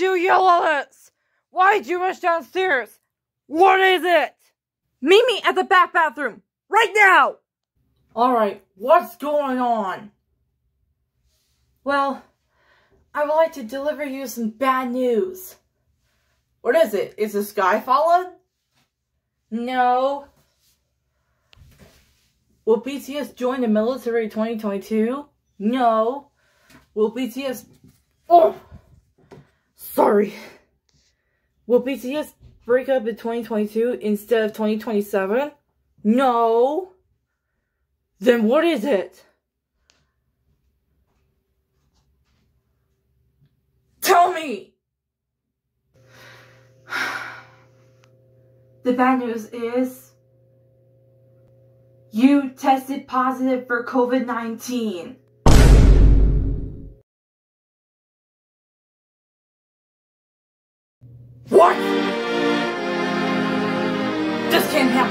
you yell at us? Why did you rush downstairs? What is it? Meet me at the back bathroom, right now! Alright, what's going on? Well, I would like to deliver you some bad news. What is it? Is the sky fallen? No. Will BTS join the military 2022? No. Will BTS... Oh! Sorry. Will BTS break up in 2022 instead of 2027? No. Then what is it? Tell me! The bad news is you tested positive for COVID-19.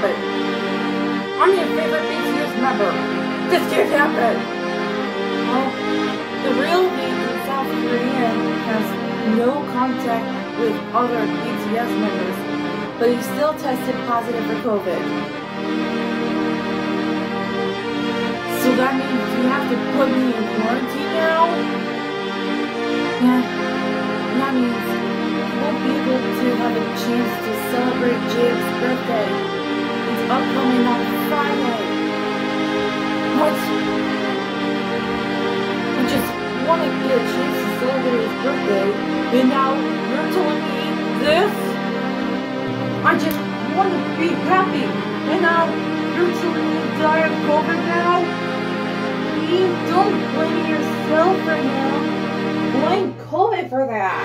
Happen. I'm your favorite BTS member. This can't happen. Well, the real me in South Korea has no contact with other BTS members, but he still tested positive for COVID. So that means birthday, and now you're telling me this? I just want to be happy, and now you're telling me to of COVID now? don't blame yourself for now. Blame COVID for that.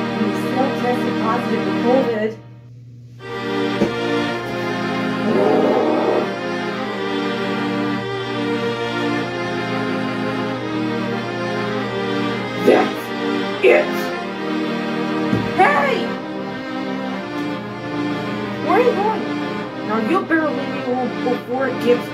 tested positive for COVID. That's it! Hey! Where are you going? Now you better leave me alone before it gets